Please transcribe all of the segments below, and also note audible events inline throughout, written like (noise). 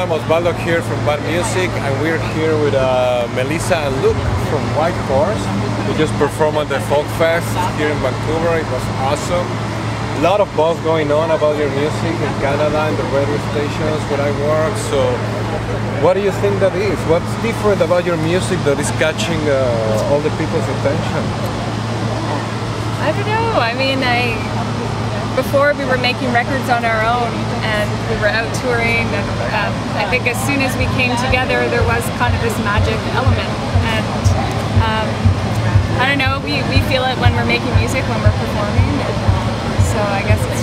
I'm Osvaldo here from Van Music, and we're here with uh, Melissa and Luke from White Horse. We just performed at the Folk Fest here in Vancouver. It was awesome. A lot of buzz going on about your music in Canada and the radio stations where I work. So, what do you think that is? What's different about your music that is catching uh, all the people's attention? I don't know. I mean, I before we were making records on our own and we were out touring and um, think as soon as we came together there was kind of this magic element. And um, I don't know we, we feel it when we're making music when we're performing. So I guess it's,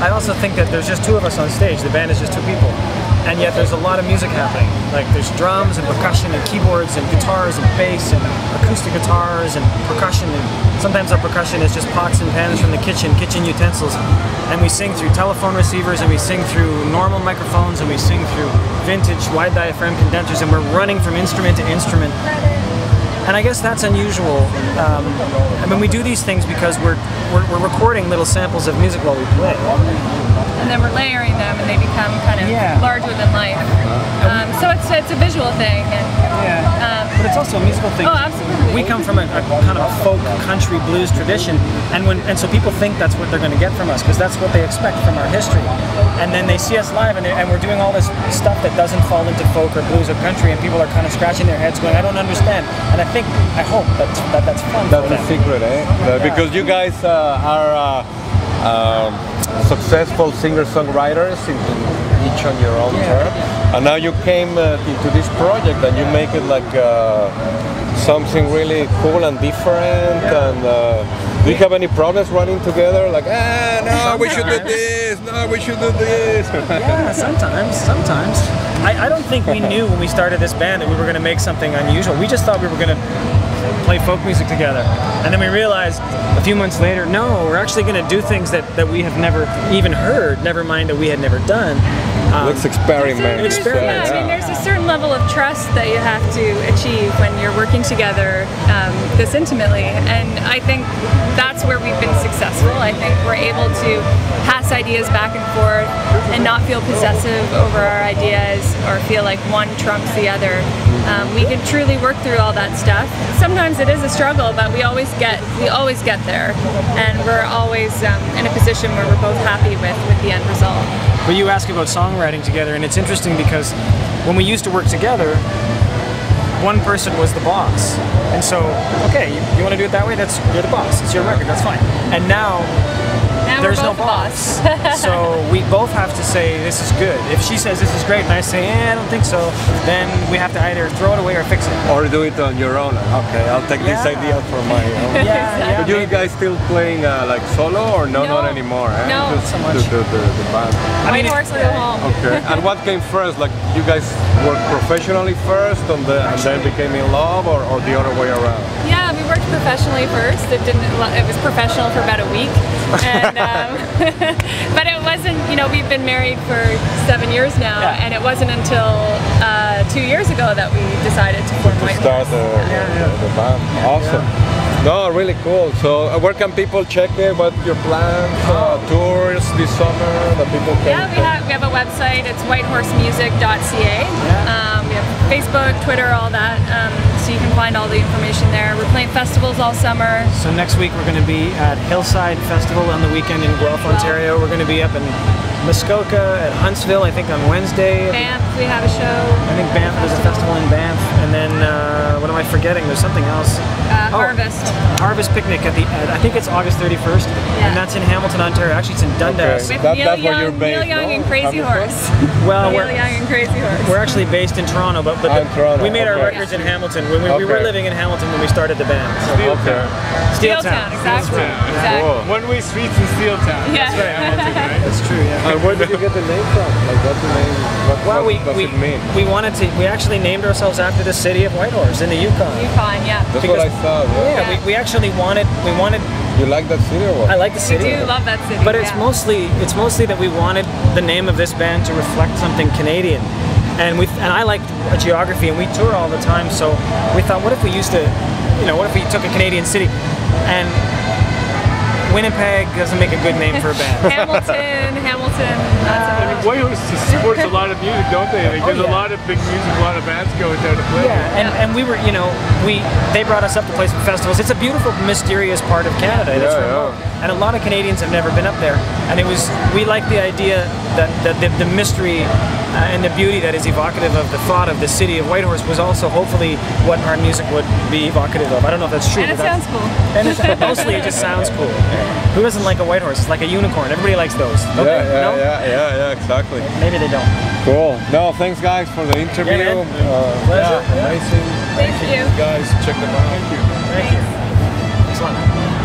I also think that there's just two of us on stage the band is just two people and yet there's a lot of music happening. Like there's drums and percussion and keyboards and guitars and bass and acoustic guitars and percussion and sometimes our percussion is just pots and pans from the kitchen, kitchen utensils. And we sing through telephone receivers and we sing through normal microphones and we sing through vintage wide diaphragm condensers and we're running from instrument to instrument. And I guess that's unusual. Um, I mean, we do these things because we're, we're, we're recording little samples of music while we play and then we're layering them and they become kind of yeah. larger than life. Um, so it's it's a visual thing. And, yeah. Um, but it's also a musical thing. Oh, absolutely. We come from a, a, kind of a folk country blues tradition, and when and so people think that's what they're going to get from us because that's what they expect from our history. And then they see us live, and, and we're doing all this stuff that doesn't fall into folk or blues or country, and people are kind of scratching their heads, going, "I don't understand." And I think, I hope that, that that's fun. That's the secret, eh? Yeah. Because you guys uh, are. Uh, um, successful singer-songwriters in, in, each on your own yeah. term, and now you came uh, into this project and you make it like uh, something really cool and different. And uh, do you have any problems running together? Like, ah, no, sometimes. we should do this. No, we should do this. (laughs) yeah, sometimes, sometimes. I, I don't think we knew when we started this band that we were going to make something unusual. We just thought we were going to play folk music together. And then we realized a few months later, no, we're actually going to do things that, that we have never even heard, never mind that we had never done. Um, Let's experiment. experiment. Yeah, I mean, there's a certain level of trust that you have to achieve when you're working together um, this intimately, and I think that's where we've been successful. I think we're able to pass ideas back and forth and not feel possessive over our ideas or feel like one trumps the other. Um, we can truly work through all that stuff. Sometimes it is a struggle, but we always get we always get there, and we're always um, in a position where we're both happy with with the end result. But you ask about songwriting together, and it's interesting because when we used to work together, one person was the boss. And so, okay, you, you want to do it that way? That's you're the boss. It's your record. That's fine. And now now there's no boss. boss. (laughs) so we both have to say this is good. If she says this is great and I say, eh, I don't think so, then we have to either throw it away or fix it. Or do it on your own. Okay, I'll take yeah. this idea for my own. yeah, yeah. But you guys still playing uh, like solo or no, no not anymore? Eh? No, Just so much. The, the, the, the band. I mean, Horse at home. Okay. (laughs) and what came first? Like you guys worked professionally first, and, the, and then became in love, or, or the other way around? Yeah, we worked professionally first. It didn't. It was professional for about a week, and. Um, (laughs) but it wasn't, you know, we've been married for seven years now, yeah. and it wasn't until uh, two years ago that we decided to form to White start the, yeah. the, the, band. Awesome. No, really cool. So, uh, where can people check it? What your plans, uh, tours this summer that people can? Yeah, we have we have a website. It's whitehorsemusic.ca. Yeah. Um, we have Facebook, Twitter, all that. Um, so you can find all the information there. We're playing festivals all summer. So next week we're going to be at Hillside Festival on the weekend in Guelph, Ontario. We're going to be up in Muskoka at Huntsville, I think on Wednesday. Banff, we have a show. I think Banff, there's a festival in Banff. Forgetting? There's something else. Uh, oh, Harvest. Harvest Picnic at the, uh, I think it's August 31st. Yeah. And that's in Hamilton, Ontario. Actually, it's in Dundas. Okay. That, Neil that's Young, where you're based, (laughs) Neil Young and Crazy Horse. well, Neil Young and Crazy Horse. We're actually based in Toronto, but, but the, Toronto. we made okay. our records in Hamilton. We, we, okay. we, were living in Hamilton when we started the band. So. Okay. Steeltown, exactly. Steeltown. exactly. Cool. One way streets in Steeltown. Yeah. That's right, Hamilton, right? (laughs) That's true, yeah. And where did you get the name from? Like, what's the name? What, well, what we, does we, it mean? we wanted to, we actually named ourselves after the city of Whitehorse in the Yukon. Yukon, yeah. That's Because- what I thought. Yeah. Yeah, we, we actually wanted, we wanted, You like that city or what? I like the We city. do love that city. But it's yeah. mostly it's mostly that we wanted the name of this band to reflect something Canadian, and we and I like geography and we tour all the time. So we thought, what if we used to, you know, what if we took a Canadian city, and Winnipeg doesn't make a good name for a band. (laughs) Hamilton, Hamilton. That's a And Whitehorse supports a lot of music, don't they? Like, there's Oh, yeah. a lot of big music, a lot of bands going down to play. Yeah, and, and we were, you know, we they brought us up to play some festivals. It's a beautiful, mysterious part of Canada. That's Yeah, remote. yeah. And a lot of Canadians have never been up there. And it was, we like the idea that, that the, the mystery uh, and the beauty that is evocative of the thought of the city of Whitehorse was also hopefully what our music would be evocative of. I don't know if that's true. And it sounds cool. And it's, mostly it just sounds cool. (laughs) Who doesn't like a whitehorse? It's like a unicorn. Everybody likes those. Yeah, don't they? yeah, No? yeah, yeah, yeah, exactly. Maybe they don't. Cool. No, thanks guys for the interview. Yeah, man. Uh, Pleasure. yeah, amazing. Thank you. Guys, check them out. Thank you. Thank you. Excellent.